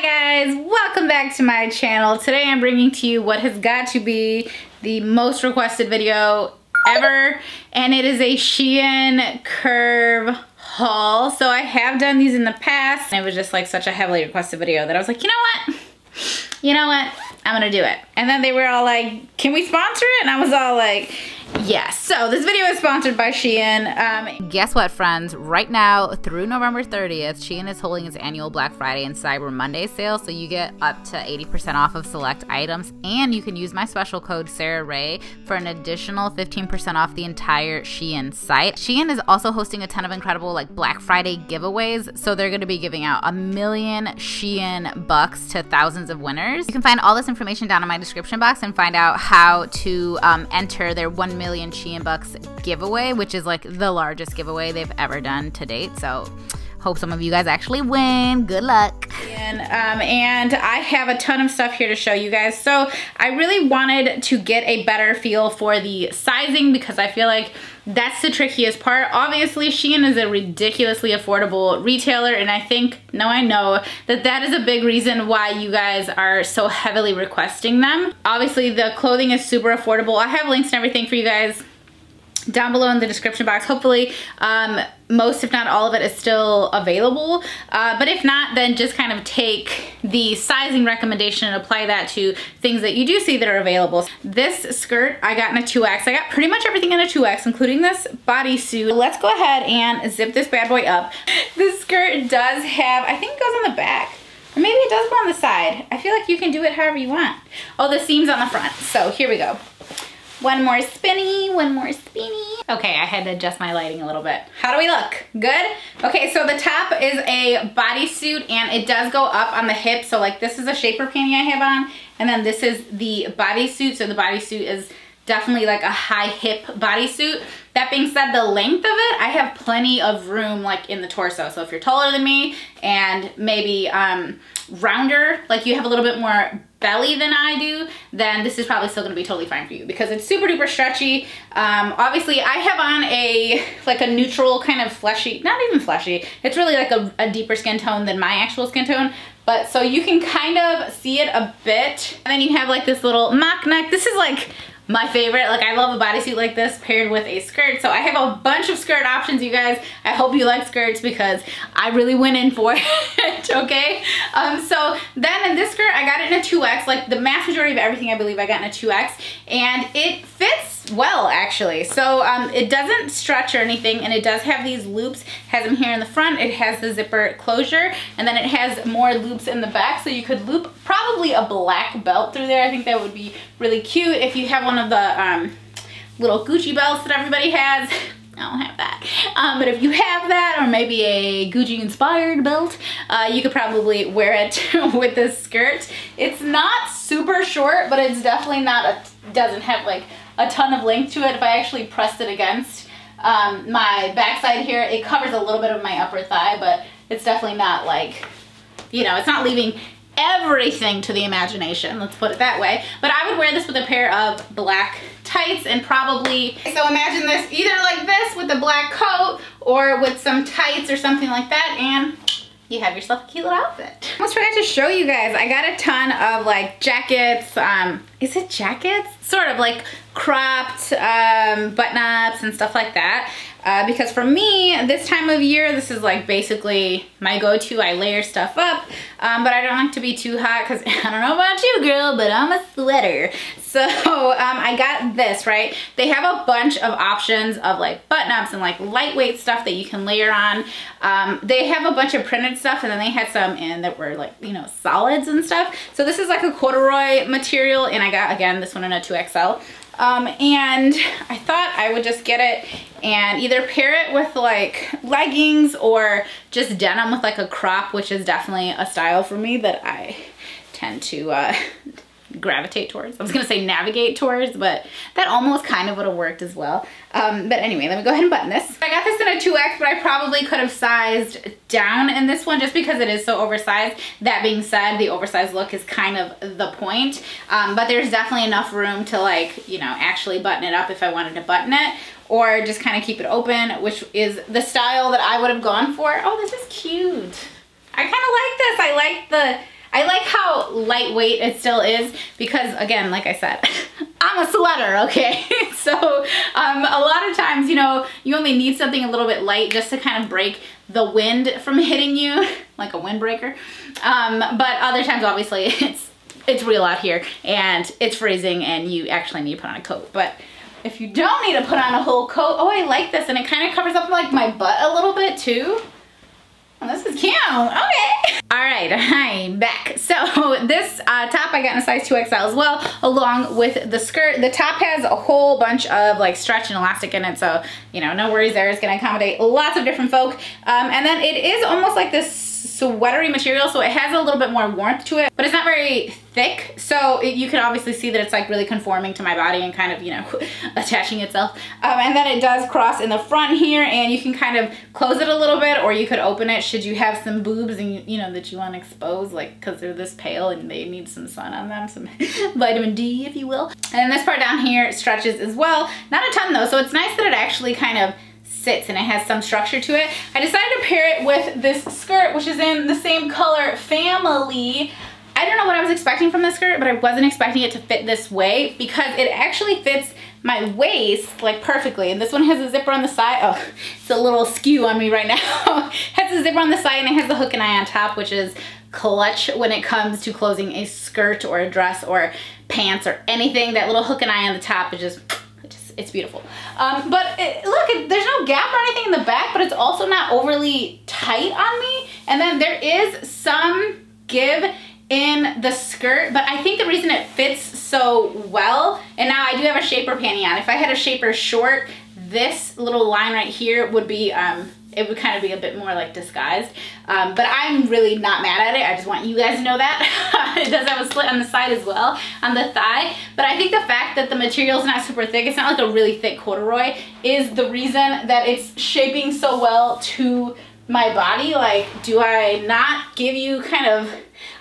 Hi guys, welcome back to my channel. Today I'm bringing to you what has got to be the most requested video ever and it is a Shein Curve haul. So I have done these in the past and it was just like such a heavily requested video that I was like, you know what? You know what? I'm gonna do it. And then they were all like, can we sponsor it? And I was all like, Yes, so this video is sponsored by Shein. Um, Guess what, friends? Right now, through November 30th, Shein is holding its annual Black Friday and Cyber Monday sale, so you get up to 80% off of select items, and you can use my special code Sarah Rae for an additional 15% off the entire Shein site. Shein is also hosting a ton of incredible like Black Friday giveaways, so they're going to be giving out a million Shein bucks to thousands of winners. You can find all this information down in my description box and find out how to um, enter their 1 million Shein Bucks giveaway, which is like the largest giveaway they've ever done to date. So hope some of you guys actually win. Good luck. And, um, and I have a ton of stuff here to show you guys. So I really wanted to get a better feel for the sizing because I feel like that's the trickiest part. Obviously, Shein is a ridiculously affordable retailer, and I think, no, I know, that that is a big reason why you guys are so heavily requesting them. Obviously, the clothing is super affordable. I have links and everything for you guys down below in the description box. Hopefully, um, most if not all of it is still available. Uh, but if not, then just kind of take the sizing recommendation and apply that to things that you do see that are available. This skirt I got in a 2X. I got pretty much everything in a 2X, including this bodysuit. Let's go ahead and zip this bad boy up. This skirt does have, I think it goes on the back. Or maybe it does go on the side. I feel like you can do it however you want. Oh, the seam's on the front. So here we go. One more spinny, one more spinny. Okay, I had to adjust my lighting a little bit. How do we look? Good? Okay, so the top is a bodysuit and it does go up on the hip. So like this is a shaper panty I have on and then this is the bodysuit. So the bodysuit is definitely like a high hip bodysuit. That being said, the length of it, I have plenty of room like in the torso. So if you're taller than me and maybe um, rounder, like you have a little bit more belly than I do, then this is probably still gonna be totally fine for you because it's super duper stretchy. Um, obviously I have on a, like a neutral kind of fleshy, not even fleshy, it's really like a, a deeper skin tone than my actual skin tone. But so you can kind of see it a bit. And then you have like this little mock neck. This is like my favorite. Like I love a bodysuit like this paired with a skirt. So I have a bunch of skirt options, you guys. I hope you like skirts because I really went in for it, okay? Um, so then in this skirt, I got it in a 2X. Like the mass majority of everything I believe I got in a 2X. And it fits well actually. So um, it doesn't stretch or anything and it does have these loops. has them here in the front. It has the zipper closure and then it has more loops in the back so you could loop probably a black belt through there. I think that would be really cute if you have one of the um, little Gucci belts that everybody has. I don't have that. Um, but if you have that or maybe a Gucci inspired belt, uh, you could probably wear it with this skirt. It's not super short, but it's definitely not a, doesn't have like a ton of length to it. If I actually pressed it against um, my backside here, it covers a little bit of my upper thigh, but it's definitely not like, you know, it's not leaving everything to the imagination, let's put it that way. But I would wear this with a pair of black tights and probably, so imagine this either like this with a black coat or with some tights or something like that and you have yourself a cute little outfit. I almost forgot to show you guys. I got a ton of like jackets. Um, is it jackets? Sort of like cropped um, button ups and stuff like that. Uh, because for me, this time of year, this is like basically my go-to. I layer stuff up, um, but I don't like to be too hot because I don't know about you, girl, but I'm a sweater. So um, I got this, right? They have a bunch of options of like button-ups and like lightweight stuff that you can layer on. Um, they have a bunch of printed stuff and then they had some in that were like, you know, solids and stuff. So this is like a corduroy material and I got, again, this one in a 2XL. Um, and I thought I would just get it and either pair it with like leggings or just denim with like a crop, which is definitely a style for me that I tend to uh, gravitate towards. I was gonna say navigate towards, but that almost kind of would have worked as well. Um, but anyway, let me go ahead and button this. I got this in a 2X, but I probably could have sized down in this one just because it is so oversized. That being said, the oversized look is kind of the point. Um, but there's definitely enough room to like, you know, actually button it up if I wanted to button it or just kind of keep it open, which is the style that I would have gone for. Oh, this is cute. I kind of like this. I like the I like how lightweight it still is because again, like I said, I'm a sweater, okay? so um, a lot of times, you know, you only need something a little bit light just to kind of break the wind from hitting you, like a windbreaker. Um, but other times, obviously, it's it's real out here and it's freezing and you actually need to put on a coat. But if you don't need to put on a whole coat, oh, I like this. And it kind of covers up like my butt a little bit too. Oh, this is cute, okay. All right, I'm back. So this uh, top I got in a size 2XL as well, along with the skirt. The top has a whole bunch of like stretch and elastic in it, so you know, no worries there. It's gonna accommodate lots of different folk. Um, and then it is almost like this sweatery material, so it has a little bit more warmth to it, but it's not very thick. So it, you can obviously see that it's like really conforming to my body and kind of, you know, attaching itself. Um, and then it does cross in the front here and you can kind of close it a little bit or you could open it should you have some boobs and, you, you know, that you want to expose, like, because they're this pale and they need some sun on them, some vitamin D, if you will. And then this part down here stretches as well. Not a ton though, so it's nice that it actually kind of sits and it has some structure to it. I decided to pair it with this skirt, which is in the same color family. I don't know what I was expecting from this skirt, but I wasn't expecting it to fit this way because it actually fits my waist like perfectly. And this one has a zipper on the side. Oh, it's a little skew on me right now. has a zipper on the side and it has the hook and eye on top, which is clutch when it comes to closing a skirt or a dress or pants or anything. That little hook and eye on the top is just it's beautiful. Um, but it, look, there's gap or anything in the back, but it's also not overly tight on me. And then there is some give in the skirt, but I think the reason it fits so well, and now I do have a shaper panty on. If I had a shaper short, this little line right here would be um, it would kind of be a bit more like disguised. Um, but I'm really not mad at it. I just want you guys to know that. it does have a slit on the side as well, on the thigh. But I think the fact that the material is not super thick, it's not like a really thick corduroy, is the reason that it's shaping so well to my body. Like, do I not give you kind of,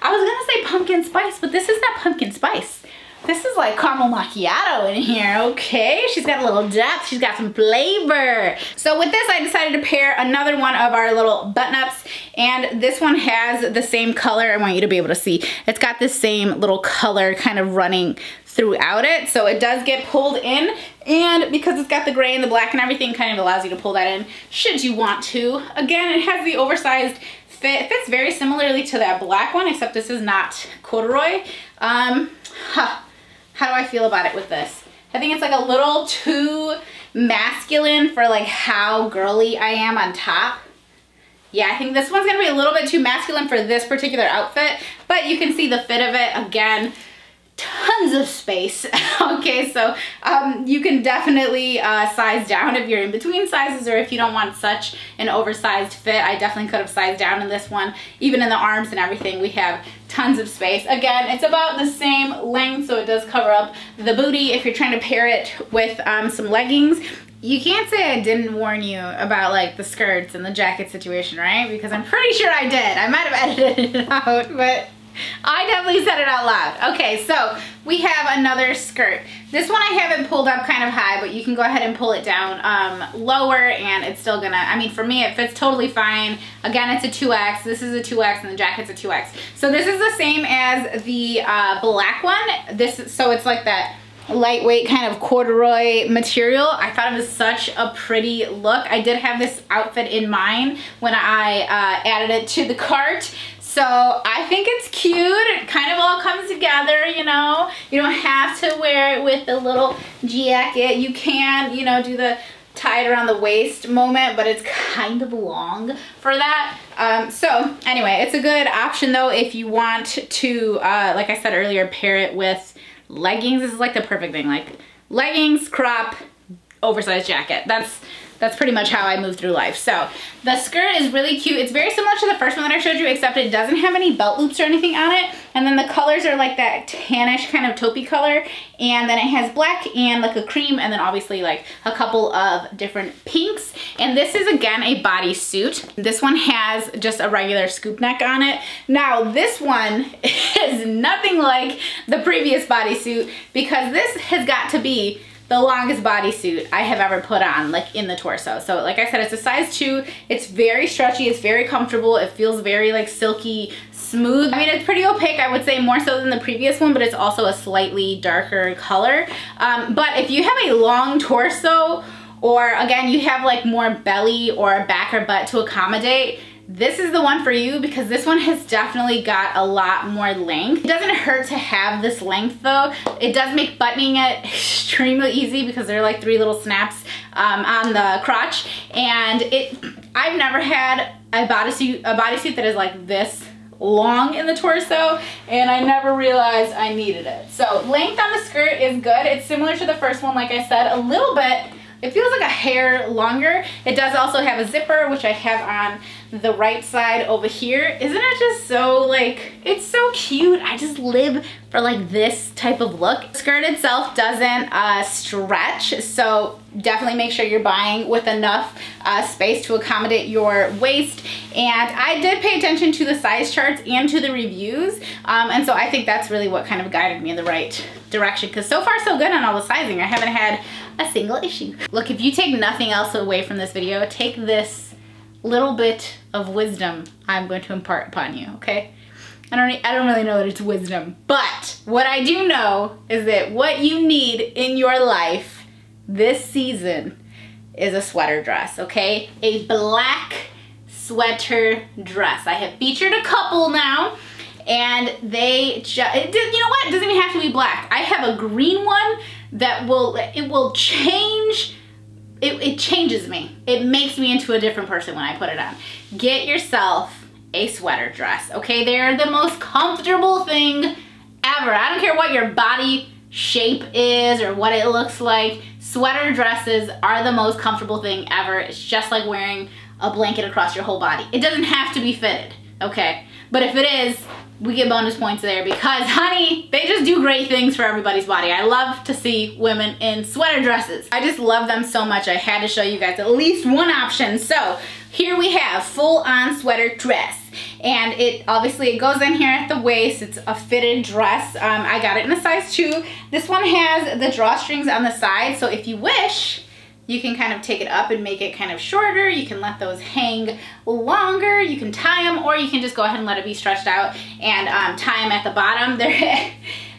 I was gonna say pumpkin spice, but this is not pumpkin spice. This is like caramel macchiato in here, okay? She's got a little depth, she's got some flavor. So with this, I decided to pair another one of our little button-ups, and this one has the same color. I want you to be able to see. It's got the same little color kind of running throughout it, so it does get pulled in, and because it's got the gray and the black and everything, kind of allows you to pull that in should you want to. Again, it has the oversized fit. It fits very similarly to that black one, except this is not corduroy. Um, huh how do I feel about it with this? I think it's like a little too masculine for like how girly I am on top. Yeah, I think this one's gonna be a little bit too masculine for this particular outfit, but you can see the fit of it. Again, tons of space. okay, so um, you can definitely uh, size down if you're in between sizes or if you don't want such an oversized fit. I definitely could have sized down in this one. Even in the arms and everything, we have tons of space. Again, it's about the same length, so it does cover up the booty if you're trying to pair it with um, some leggings. You can't say I didn't warn you about like the skirts and the jacket situation, right? Because I'm pretty sure I did. I might have edited it out, but I definitely said it out loud. Okay, so we have another skirt. This one I haven't pulled up kind of high, but you can go ahead and pull it down um, lower and it's still gonna, I mean, for me, it fits totally fine. Again, it's a 2X. This is a 2X and the jacket's a 2X. So this is the same as the uh, black one. This, is So it's like that lightweight kind of corduroy material. I thought it was such a pretty look. I did have this outfit in mind when I uh, added it to the cart. So I think it's cute. It kind of all comes together, you know. You don't have to wear it with the little jacket. You can, you know, do the tie it around the waist moment, but it's kind of long for that. Um, so anyway, it's a good option though if you want to, uh, like I said earlier, pair it with leggings. This is like the perfect thing, like leggings, crop, oversized jacket. That's that's pretty much how I move through life. So the skirt is really cute. It's very similar to the first one that I showed you, except it doesn't have any belt loops or anything on it. And then the colors are like that tannish kind of taupey color. And then it has black and like a cream and then obviously like a couple of different pinks. And this is again a bodysuit. This one has just a regular scoop neck on it. Now this one is nothing like the previous bodysuit because this has got to be the longest bodysuit I have ever put on, like in the torso. So like I said, it's a size two. It's very stretchy. It's very comfortable. It feels very like silky, smooth. I mean, it's pretty opaque, I would say more so than the previous one, but it's also a slightly darker color. Um, but if you have a long torso, or again, you have like more belly or back or butt to accommodate, this is the one for you because this one has definitely got a lot more length. It doesn't hurt to have this length though. It does make buttoning it extremely easy because there are like three little snaps um, on the crotch. And it, I've never had a bodysuit, a bodysuit that is like this long in the torso and I never realized I needed it. So length on the skirt is good. It's similar to the first one, like I said, a little bit it feels like a hair longer. It does also have a zipper, which I have on the right side over here. Isn't it just so like, it's so cute. I just live for like this type of look. The skirt itself doesn't uh, stretch, so definitely make sure you're buying with enough uh, space to accommodate your waist. And I did pay attention to the size charts and to the reviews. Um, and so I think that's really what kind of guided me in the right direction. Because so far so good on all the sizing. I haven't had a single issue. Look, if you take nothing else away from this video, take this little bit of wisdom I'm going to impart upon you, okay? I don't, I don't really know that it's wisdom, but what I do know is that what you need in your life this season is a sweater dress, okay? A black sweater dress. I have featured a couple now and they just, you know what? It doesn't even have to be black. I have a green one that will, it will change, it, it changes me. It makes me into a different person when I put it on. Get yourself a sweater dress, okay? They're the most comfortable thing ever. I don't care what your body shape is or what it looks like. Sweater dresses are the most comfortable thing ever. It's just like wearing a blanket across your whole body. It doesn't have to be fitted, okay? But if it is, we get bonus points there because honey, they just do great things for everybody's body. I love to see women in sweater dresses. I just love them so much. I had to show you guys at least one option. So here we have full on sweater dress and it obviously it goes in here at the waist it's a fitted dress um, I got it in a size 2 this one has the drawstrings on the side so if you wish you can kind of take it up and make it kind of shorter. You can let those hang longer. You can tie them or you can just go ahead and let it be stretched out and um, tie them at the bottom. They're,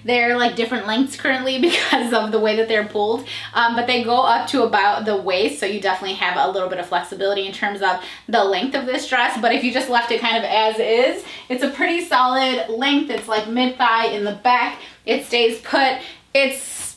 they're like different lengths currently because of the way that they're pulled, um, but they go up to about the waist. So you definitely have a little bit of flexibility in terms of the length of this dress. But if you just left it kind of as is, it's a pretty solid length. It's like mid thigh in the back. It stays put. It's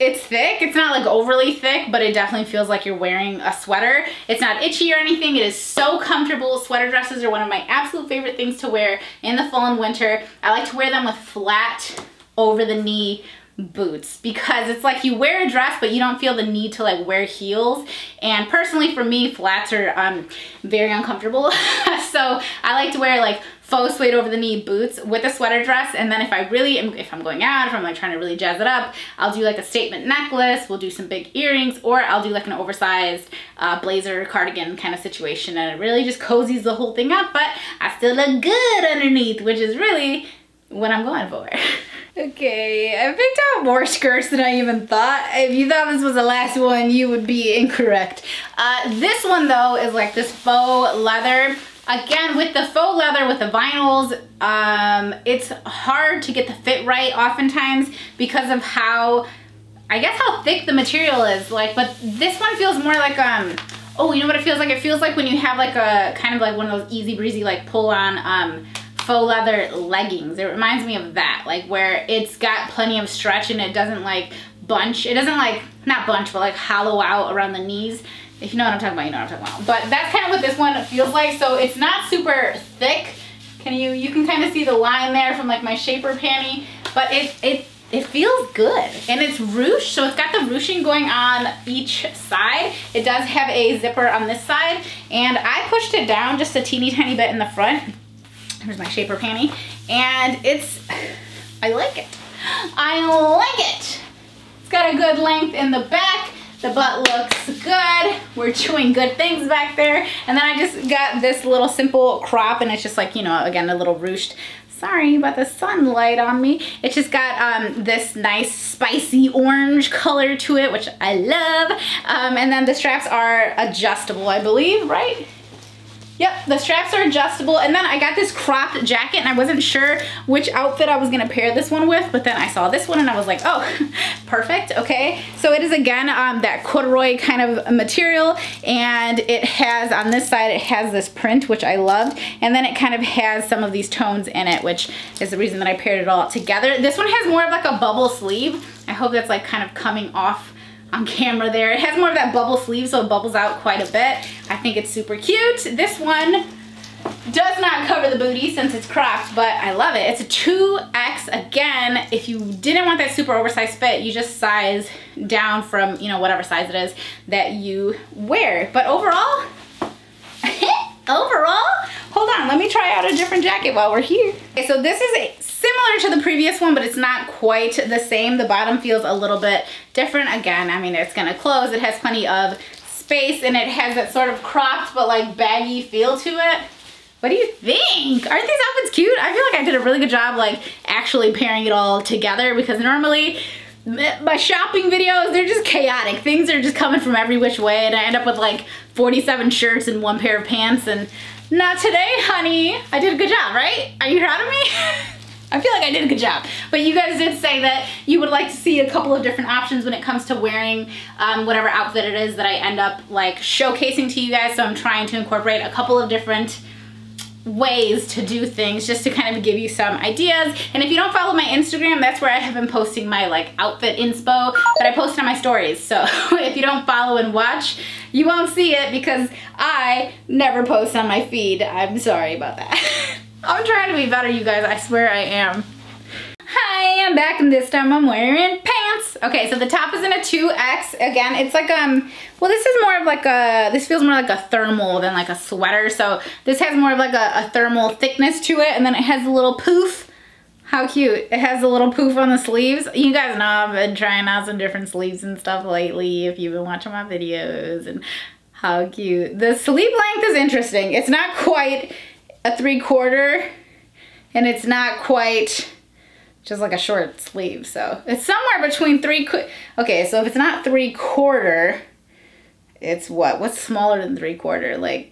it's thick. It's not like overly thick, but it definitely feels like you're wearing a sweater. It's not itchy or anything. It is so comfortable. Sweater dresses are one of my absolute favorite things to wear in the fall and winter. I like to wear them with flat over the knee boots because it's like you wear a dress but you don't feel the need to like wear heels and personally for me flats are um very uncomfortable so I like to wear like faux suede over the knee boots with a sweater dress. And then if I really am, if I'm going out, if I'm like trying to really jazz it up, I'll do like a statement necklace, we'll do some big earrings, or I'll do like an oversized uh, blazer cardigan kind of situation. And it really just cozies the whole thing up, but I still look good underneath, which is really what I'm going for. Okay, I picked out more skirts than I even thought. If you thought this was the last one, you would be incorrect. Uh, this one though is like this faux leather. Again, with the faux leather, with the vinyls, um, it's hard to get the fit right oftentimes because of how, I guess how thick the material is. Like, but this one feels more like, um, oh, you know what it feels like? It feels like when you have like a, kind of like one of those easy breezy, like pull on, um, faux leather leggings. It reminds me of that, like where it's got plenty of stretch and it doesn't like bunch. It doesn't like, not bunch, but like hollow out around the knees. If you know what I'm talking about, you know what I'm talking about. But that's kind of what this one feels like. So it's not super thick. Can you, you can kind of see the line there from like my shaper panty, but it, it, it feels good. And it's ruched, so it's got the ruching going on each side. It does have a zipper on this side, and I pushed it down just a teeny tiny bit in the front. Here's my shaper panty, and it's, I like it. I like it. It's got a good length in the back. The butt looks good. We're chewing good things back there. And then I just got this little simple crop and it's just like, you know, again, a little ruched Sorry about the sunlight on me. It just got um, this nice spicy orange color to it, which I love. Um, and then the straps are adjustable, I believe, right? Yep, the straps are adjustable. And then I got this cropped jacket and I wasn't sure which outfit I was gonna pair this one with, but then I saw this one and I was like, oh, perfect, okay. So it is again um, that corduroy kind of material and it has, on this side, it has this print, which I loved. And then it kind of has some of these tones in it, which is the reason that I paired it all together. This one has more of like a bubble sleeve. I hope that's like kind of coming off on camera there. It has more of that bubble sleeve, so it bubbles out quite a bit. I think it's super cute. This one does not cover the booty since it's cropped, but I love it. It's a 2X. Again, if you didn't want that super oversized fit, you just size down from, you know, whatever size it is that you wear. But overall, overall, hold on, let me try out a different jacket while we're here. Okay, so this is a similar to the previous one, but it's not quite the same. The bottom feels a little bit different. Again, I mean, it's gonna close. It has plenty of space and it has that sort of cropped but like baggy feel to it. What do you think? Aren't these outfits cute? I feel like I did a really good job like actually pairing it all together because normally my shopping videos, they're just chaotic. Things are just coming from every which way and I end up with like 47 shirts and one pair of pants and not today, honey. I did a good job, right? Are you proud of me? I feel like I did a good job. But you guys did say that you would like to see a couple of different options when it comes to wearing um, whatever outfit it is that I end up like showcasing to you guys. So I'm trying to incorporate a couple of different ways to do things just to kind of give you some ideas. And if you don't follow my Instagram, that's where I have been posting my like outfit inspo that I post on my stories. So if you don't follow and watch, you won't see it because I never post on my feed. I'm sorry about that. I'm trying to be better, you guys. I swear I am. Hi, I'm back and this time I'm wearing pants. Okay, so the top is in a 2X. Again, it's like, um, well, this is more of like a, this feels more like a thermal than like a sweater. So this has more of like a, a thermal thickness to it. And then it has a little poof. How cute. It has a little poof on the sleeves. You guys know I've been trying out some different sleeves and stuff lately if you've been watching my videos. And how cute. The sleeve length is interesting. It's not quite a three quarter and it's not quite just like a short sleeve. So it's somewhere between three, okay, so if it's not three quarter, it's what? What's smaller than three quarter? Like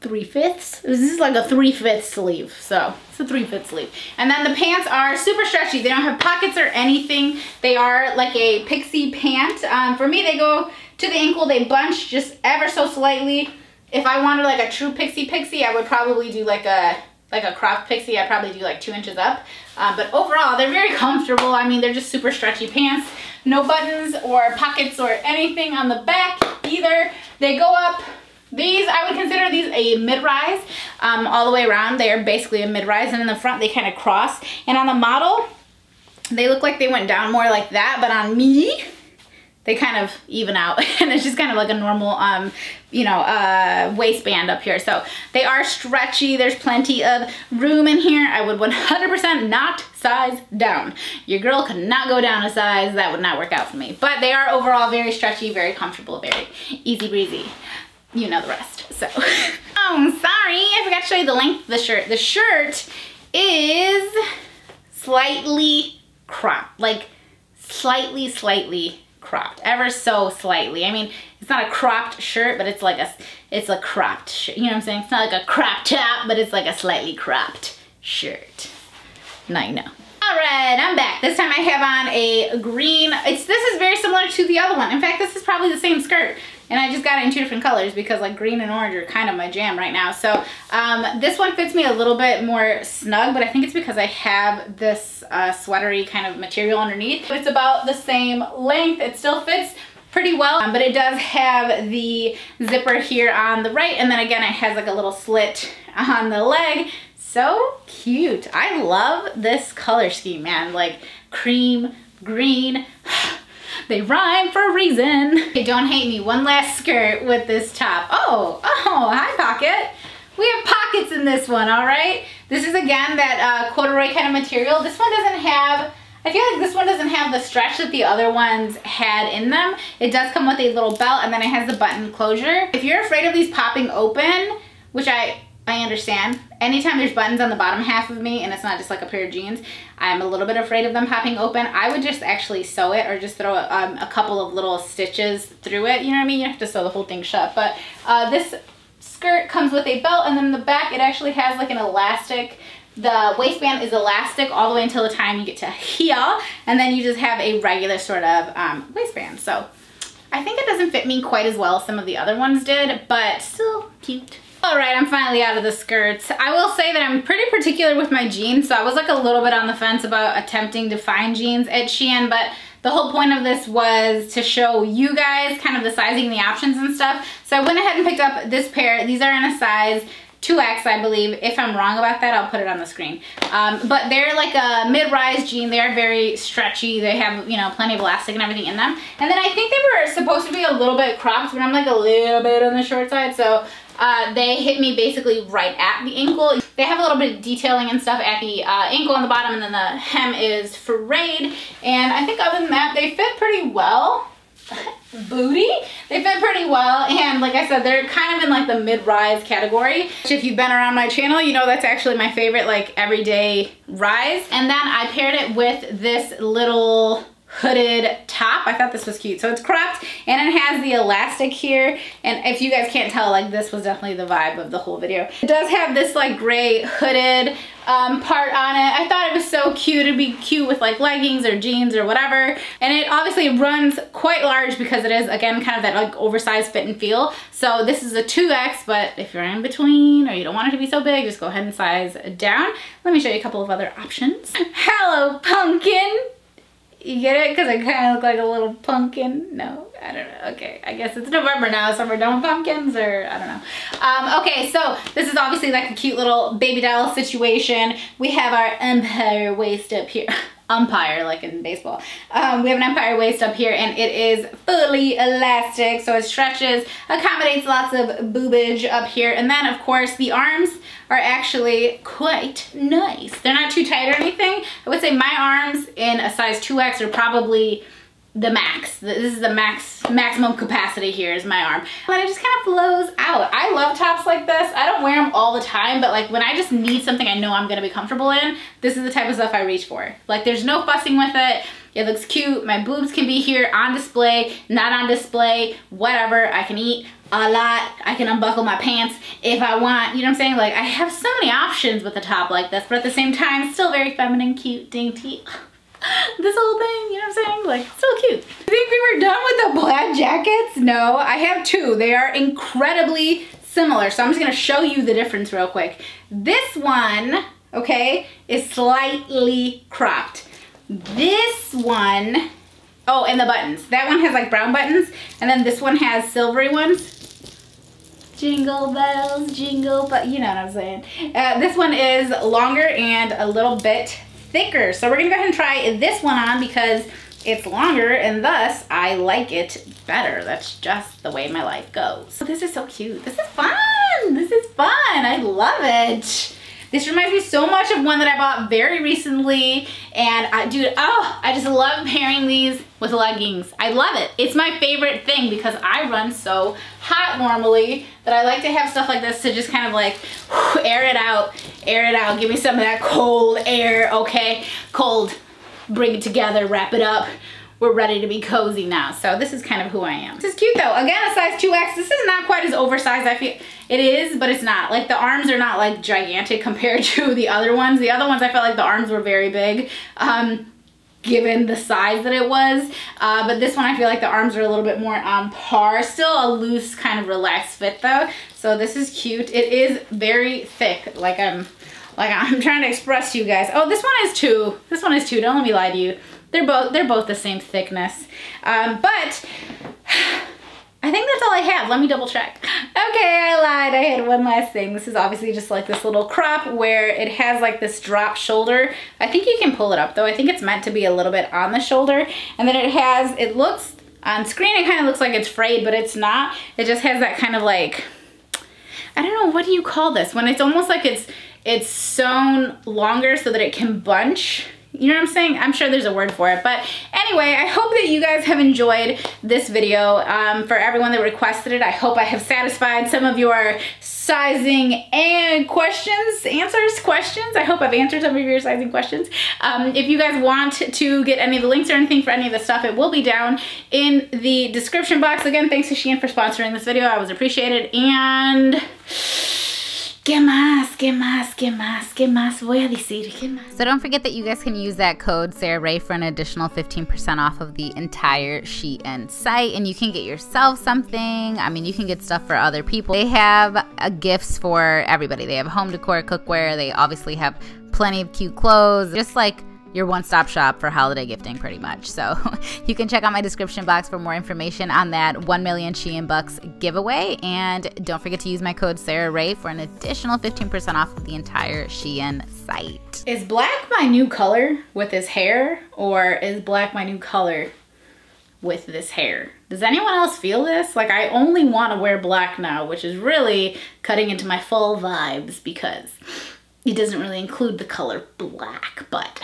three fifths? This is like a three fifths sleeve. So it's a three fifths sleeve. And then the pants are super stretchy. They don't have pockets or anything. They are like a pixie pant. Um, for me, they go to the ankle. They bunch just ever so slightly if I wanted like a true pixie pixie, I would probably do like a like a cropped pixie. I'd probably do like two inches up. Um, but overall, they're very comfortable. I mean, they're just super stretchy pants. No buttons or pockets or anything on the back either. They go up these, I would consider these a mid-rise um, all the way around. They are basically a mid-rise and in the front they kind of cross. And on the model, they look like they went down more like that, but on me, they kind of even out. And it's just kind of like a normal um you know uh waistband up here. So they are stretchy. There's plenty of room in here. I would 100% not size down. Your girl could not go down a size. That would not work out for me. But they are overall very stretchy very comfortable very easy breezy you know the rest so oh sorry i forgot to show you the length of the shirt the shirt is slightly cropped like slightly slightly cropped ever so slightly. I mean, it's not a cropped shirt, but it's like a, it's a cropped shirt. You know what I'm saying? It's not like a crop top, but it's like a slightly cropped shirt. Now you know. All right, I'm back. This time I have on a green, it's this is very similar to the other one. In fact, this is probably the same skirt. And I just got it in two different colors because like green and orange are kind of my jam right now. So um, this one fits me a little bit more snug, but I think it's because I have this uh, sweatery kind of material underneath. It's about the same length. It still fits pretty well, um, but it does have the zipper here on the right. And then again, it has like a little slit on the leg. So cute. I love this color scheme, man. Like cream, green, They rhyme for a reason. Okay, don't hate me. One last skirt with this top. Oh, oh, hi pocket. We have pockets in this one, all right? This is again that uh, corduroy kind of material. This one doesn't have, I feel like this one doesn't have the stretch that the other ones had in them. It does come with a little belt and then it has the button closure. If you're afraid of these popping open, which I I understand. Anytime there's buttons on the bottom half of me and it's not just like a pair of jeans, I'm a little bit afraid of them popping open. I would just actually sew it or just throw um, a couple of little stitches through it. You know what I mean? You have to sew the whole thing shut. But uh, this skirt comes with a belt and then the back it actually has like an elastic the waistband is elastic all the way until the time you get to heel and then you just have a regular sort of um, waistband so I think it doesn't fit me quite as well as some of the other ones did but still cute all right, I'm finally out of the skirts. I will say that I'm pretty particular with my jeans, so I was like a little bit on the fence about attempting to find jeans at Shein, but the whole point of this was to show you guys kind of the sizing, the options and stuff. So I went ahead and picked up this pair. These are in a size 2X, I believe. If I'm wrong about that, I'll put it on the screen. Um, but they're like a mid-rise jean. They're very stretchy. They have, you know, plenty of elastic and everything in them. And then I think they were supposed to be a little bit cropped, but I'm like a little bit on the short side. So uh, they hit me basically right at the ankle. They have a little bit of detailing and stuff at the uh, ankle on the bottom and then the hem is frayed. And I think other than that, they fit pretty well. booty. They fit pretty well and like I said they're kind of in like the mid-rise category. If you've been around my channel you know that's actually my favorite like everyday rise. And then I paired it with this little hooded top. I thought this was cute. So it's cropped and it has the elastic here. And if you guys can't tell, like this was definitely the vibe of the whole video. It does have this like gray hooded um, part on it. I thought it was so cute. It'd be cute with like leggings or jeans or whatever. And it obviously runs quite large because it is, again, kind of that like oversized fit and feel. So this is a 2X, but if you're in between or you don't want it to be so big, just go ahead and size down. Let me show you a couple of other options. Hello, pumpkin. You get it? Because I kind of look like a little pumpkin. No, I don't know. Okay, I guess it's November now, so we're done with pumpkins, or I don't know. Um, okay, so this is obviously like a cute little baby doll situation. We have our empire waist up here. umpire like in baseball. Um, we have an empire waist up here and it is fully elastic so it stretches, accommodates lots of boobage up here and then of course the arms are actually quite nice. They're not too tight or anything. I would say my arms in a size 2X are probably the max. This is the max maximum capacity here is my arm. But it just kind of flows out. I love tops like this. I don't wear them all the time, but like when I just need something I know I'm gonna be comfortable in, this is the type of stuff I reach for. Like there's no fussing with it. It looks cute. My boobs can be here on display, not on display, whatever. I can eat a lot. I can unbuckle my pants if I want. You know what I'm saying? Like I have so many options with a top like this, but at the same time, still very feminine, cute, dainty. this whole thing, you know what I'm saying? Like, so cute. I think we were done with the black jackets. No, I have two. They are incredibly similar. So I'm just gonna show you the difference real quick. This one, okay, is slightly cropped. This one, oh, and the buttons. That one has like brown buttons, and then this one has silvery ones. Jingle bells, jingle, but you know what I'm saying. Uh, this one is longer and a little bit thicker. So we're gonna go ahead and try this one on because it's longer and thus I like it better. That's just the way my life goes. Oh, this is so cute. This is fun. This is fun. I love it. This reminds me so much of one that I bought very recently. And I, dude, oh, I just love pairing these with leggings. I love it. It's my favorite thing because I run so hot normally that I like to have stuff like this to just kind of like whew, air it out, air it out. Give me some of that cold air, okay? Cold, bring it together, wrap it up we're ready to be cozy now. So this is kind of who I am. This is cute though. Again, a size 2X. This is not quite as oversized. I feel it is, but it's not. Like the arms are not like gigantic compared to the other ones. The other ones, I felt like the arms were very big. Um, given the size that it was. Uh, but this one I feel like the arms are a little bit more on par. Still a loose kind of relaxed fit though. So this is cute. It is very thick. Like I'm like I'm trying to express to you guys. Oh, this one is two. This one is two. Don't let me lie to you. They're both they're both the same thickness. Um, but I think that's all I have. Let me double check. Okay, I lied. I had one last thing. This is obviously just like this little crop where it has like this drop shoulder. I think you can pull it up though. I think it's meant to be a little bit on the shoulder. And then it has, it looks, on screen it kind of looks like it's frayed, but it's not. It just has that kind of like, I don't know, what do you call this? When it's almost like it's, it's sewn longer so that it can bunch You know what I'm saying? I'm sure there's a word for it. But anyway, I hope that you guys have enjoyed this video. Um, for everyone that requested it, I hope I have satisfied some of your sizing and questions, answers, questions. I hope I've answered some of your sizing questions. Um, if you guys want to get any of the links or anything for any of the stuff, it will be down in the description box. Again, thanks to Shein for sponsoring this video. I was appreciated. And ¿Qué más? ¿Qué más? ¿Qué más? ¿Qué más voy a decir? ¿Qué más? So don't forget that you guys can use that code Sarah Rae for an additional 15% off of the entire Shein site and you can get yourself something. I mean, you can get stuff for other people. They have uh, gifts for everybody. They have home decor, cookware. They obviously have plenty of cute clothes. Just like your one-stop shop for holiday gifting pretty much. So you can check out my description box for more information on that 1 million Shein Bucks giveaway. And don't forget to use my code Sarah Rae for an additional 15% off of the entire Shein site. Is black my new color with this hair or is black my new color with this hair? Does anyone else feel this? Like I only want to wear black now, which is really cutting into my full vibes because it doesn't really include the color black, but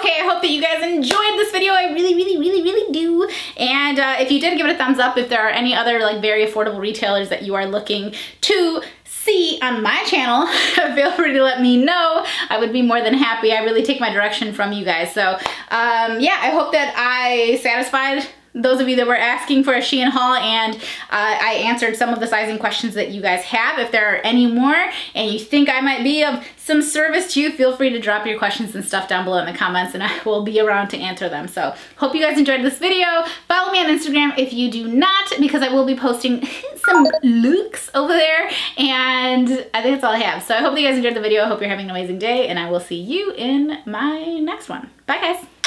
Okay, I hope that you guys enjoyed this video. I really, really, really, really do. And uh, if you did, give it a thumbs up. If there are any other like very affordable retailers that you are looking to see on my channel, feel free to let me know. I would be more than happy. I really take my direction from you guys. So um, yeah, I hope that I satisfied those of you that were asking for a Shein haul and uh, I answered some of the sizing questions that you guys have. If there are any more and you think I might be of some service to you, feel free to drop your questions and stuff down below in the comments and I will be around to answer them. So hope you guys enjoyed this video. Follow me on Instagram if you do not because I will be posting some looks over there and I think that's all I have. So I hope you guys enjoyed the video. I hope you're having an amazing day and I will see you in my next one. Bye guys.